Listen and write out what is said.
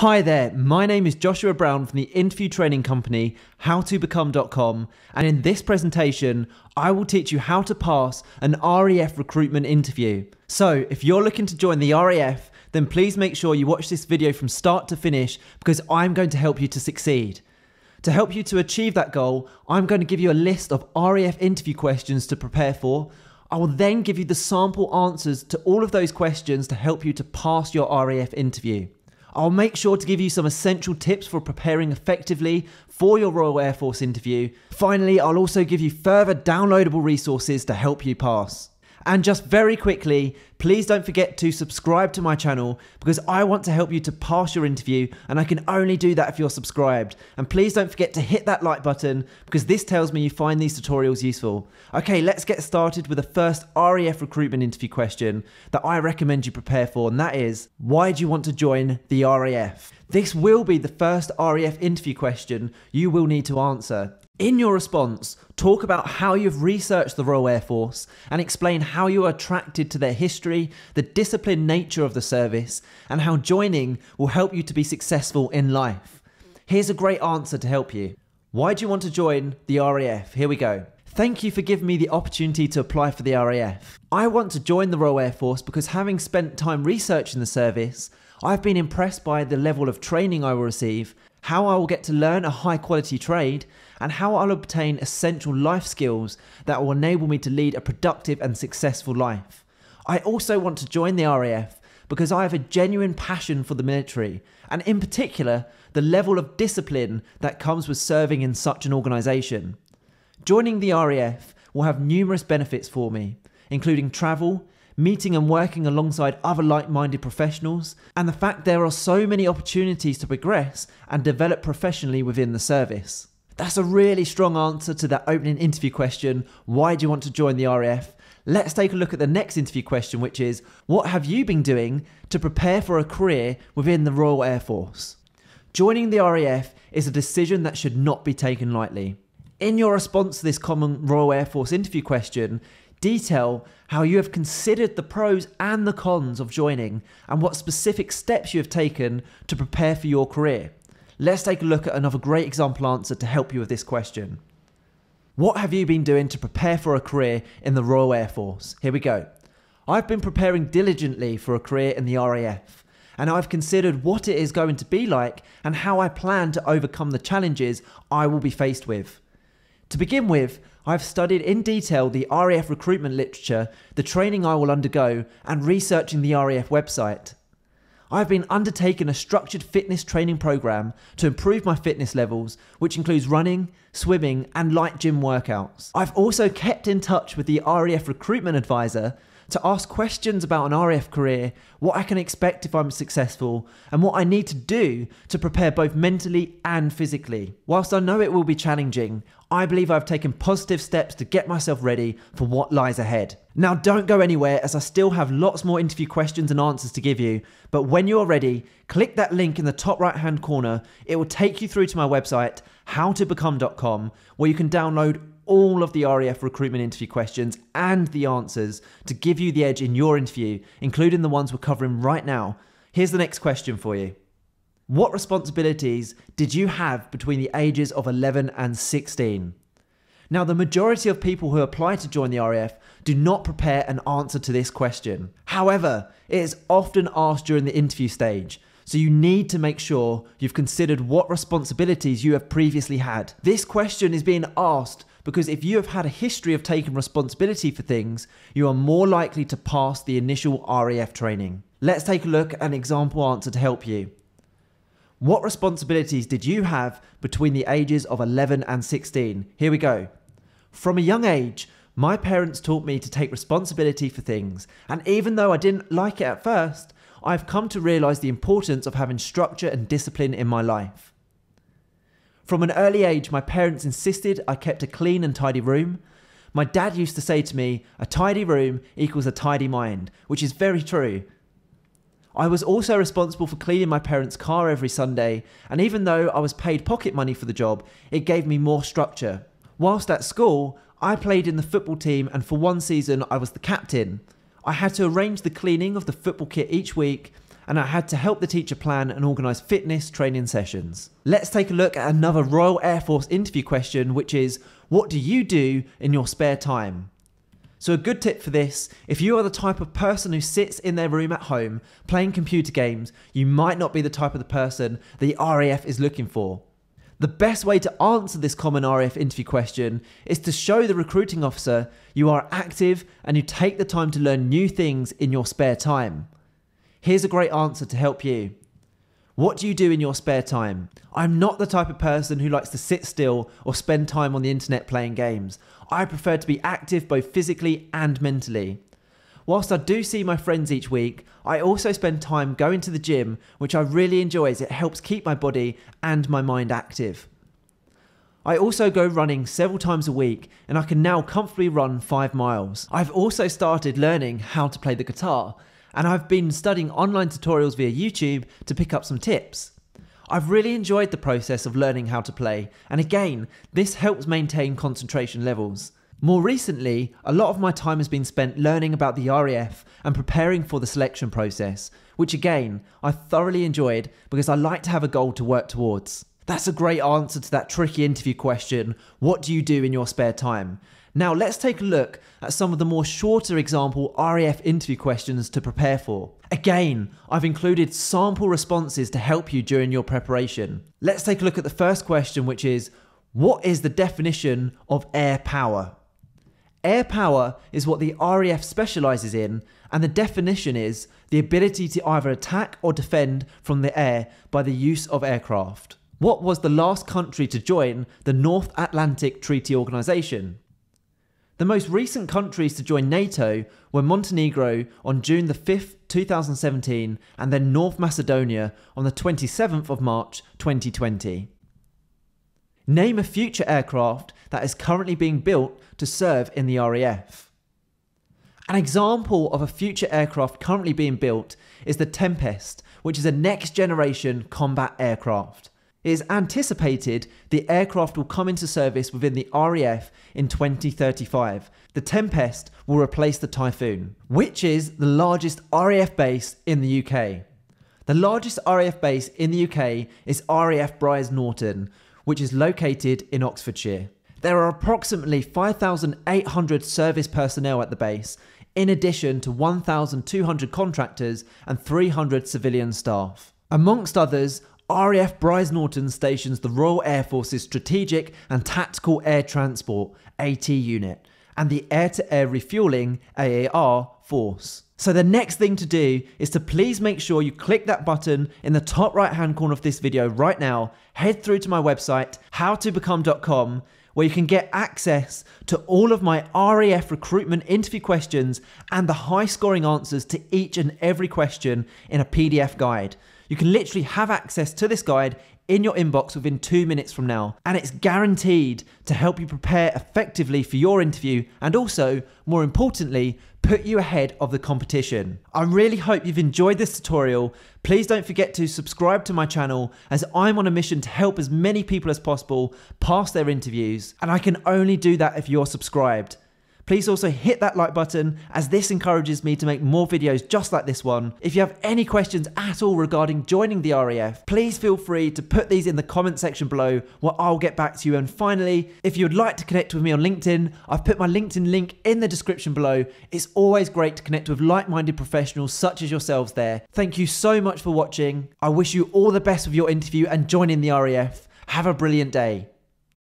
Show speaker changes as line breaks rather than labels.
Hi there, my name is Joshua Brown from the interview training company how2become.com and in this presentation I will teach you how to pass an RAF recruitment interview. So if you're looking to join the RAF then please make sure you watch this video from start to finish because I'm going to help you to succeed. To help you to achieve that goal, I'm going to give you a list of RAF interview questions to prepare for. I will then give you the sample answers to all of those questions to help you to pass your RAF interview. I'll make sure to give you some essential tips for preparing effectively for your Royal Air Force interview. Finally, I'll also give you further downloadable resources to help you pass. And just very quickly, please don't forget to subscribe to my channel because I want to help you to pass your interview and I can only do that if you're subscribed. And please don't forget to hit that like button because this tells me you find these tutorials useful. Okay, let's get started with the first RAF recruitment interview question that I recommend you prepare for and that is, why do you want to join the RAF? This will be the first RAF interview question you will need to answer. In your response, talk about how you've researched the Royal Air Force and explain how you are attracted to their history, the disciplined nature of the service, and how joining will help you to be successful in life. Here's a great answer to help you. Why do you want to join the RAF? Here we go. Thank you for giving me the opportunity to apply for the RAF. I want to join the Royal Air Force because having spent time researching the service, I've been impressed by the level of training I will receive, how I will get to learn a high quality trade, and how I'll obtain essential life skills that will enable me to lead a productive and successful life. I also want to join the RAF because I have a genuine passion for the military, and in particular, the level of discipline that comes with serving in such an organisation. Joining the RAF will have numerous benefits for me, including travel, meeting and working alongside other like minded professionals, and the fact there are so many opportunities to progress and develop professionally within the service. That's a really strong answer to that opening interview question why do you want to join the RAF? Let's take a look at the next interview question, which is what have you been doing to prepare for a career within the Royal Air Force? Joining the RAF is a decision that should not be taken lightly. In your response to this common Royal Air Force interview question, detail how you have considered the pros and the cons of joining and what specific steps you have taken to prepare for your career. Let's take a look at another great example answer to help you with this question. What have you been doing to prepare for a career in the Royal Air Force? Here we go. I've been preparing diligently for a career in the RAF, and I've considered what it is going to be like and how I plan to overcome the challenges I will be faced with. To begin with, I've studied in detail the RAF recruitment literature, the training I will undergo, and researching the RAF website. I've been undertaking a structured fitness training program to improve my fitness levels, which includes running, swimming, and light gym workouts. I've also kept in touch with the RAF recruitment advisor to ask questions about an RAF career, what I can expect if I'm successful, and what I need to do to prepare both mentally and physically. Whilst I know it will be challenging, I believe I've taken positive steps to get myself ready for what lies ahead. Now, don't go anywhere as I still have lots more interview questions and answers to give you. But when you're ready, click that link in the top right hand corner. It will take you through to my website, how2become.com, where you can download all of the RAF recruitment interview questions and the answers to give you the edge in your interview, including the ones we're covering right now. Here's the next question for you. What responsibilities did you have between the ages of 11 and 16? Now, the majority of people who apply to join the RAF do not prepare an answer to this question. However, it is often asked during the interview stage, so you need to make sure you've considered what responsibilities you have previously had. This question is being asked because if you have had a history of taking responsibility for things, you are more likely to pass the initial RAF training. Let's take a look at an example answer to help you. What responsibilities did you have between the ages of 11 and 16? Here we go. From a young age, my parents taught me to take responsibility for things, and even though I didn't like it at first, I've come to realise the importance of having structure and discipline in my life. From an early age, my parents insisted I kept a clean and tidy room. My dad used to say to me, a tidy room equals a tidy mind, which is very true. I was also responsible for cleaning my parents' car every Sunday, and even though I was paid pocket money for the job, it gave me more structure. Whilst at school, I played in the football team, and for one season, I was the captain. I had to arrange the cleaning of the football kit each week, and I had to help the teacher plan and organise fitness training sessions. Let's take a look at another Royal Air Force interview question, which is What do you do in your spare time? So, a good tip for this if you are the type of person who sits in their room at home playing computer games, you might not be the type of the person the RAF is looking for. The best way to answer this common RAF interview question is to show the recruiting officer you are active and you take the time to learn new things in your spare time. Here's a great answer to help you. What do you do in your spare time? I'm not the type of person who likes to sit still or spend time on the internet playing games. I prefer to be active both physically and mentally. Whilst I do see my friends each week, I also spend time going to the gym, which I really enjoy as it helps keep my body and my mind active. I also go running several times a week and I can now comfortably run 5 miles. I've also started learning how to play the guitar and I've been studying online tutorials via YouTube to pick up some tips. I've really enjoyed the process of learning how to play and again, this helps maintain concentration levels. More recently, a lot of my time has been spent learning about the RAF and preparing for the selection process, which again, I thoroughly enjoyed because I like to have a goal to work towards. That's a great answer to that tricky interview question what do you do in your spare time? Now, let's take a look at some of the more shorter example RAF interview questions to prepare for. Again, I've included sample responses to help you during your preparation. Let's take a look at the first question, which is What is the definition of air power? Air power is what the RAF specialises in, and the definition is the ability to either attack or defend from the air by the use of aircraft. What was the last country to join the North Atlantic Treaty Organisation? The most recent countries to join NATO were Montenegro on June the 5th, 2017, and then North Macedonia on the 27th of March 2020. Name a future aircraft that is currently being built to serve in the RAF. An example of a future aircraft currently being built is the Tempest, which is a next generation combat aircraft. It is anticipated the aircraft will come into service within the RAF in 2035. The Tempest will replace the Typhoon, which is the largest RAF base in the UK. The largest RAF base in the UK is RAF Brize Norton, which is located in Oxfordshire. There are approximately 5,800 service personnel at the base, in addition to 1,200 contractors and 300 civilian staff. Amongst others, RAF Brize Norton stations the Royal Air Force's Strategic and Tactical Air Transport AT unit and the Air to Air Refueling AAR force. So the next thing to do is to please make sure you click that button in the top right hand corner of this video right now, head through to my website how2become.com where you can get access to all of my RAF recruitment interview questions and the high scoring answers to each and every question in a PDF guide. You can literally have access to this guide in your inbox within two minutes from now, and it's guaranteed to help you prepare effectively for your interview and also, more importantly, put you ahead of the competition. I really hope you've enjoyed this tutorial. Please don't forget to subscribe to my channel as I'm on a mission to help as many people as possible pass their interviews, and I can only do that if you're subscribed. Please also hit that like button as this encourages me to make more videos just like this one. If you have any questions at all regarding joining the RAF, please feel free to put these in the comment section below where I'll get back to you. And finally, if you'd like to connect with me on LinkedIn, I've put my LinkedIn link in the description below. It's always great to connect with like-minded professionals such as yourselves there. Thank you so much for watching. I wish you all the best with your interview and joining the RAF. Have a brilliant day.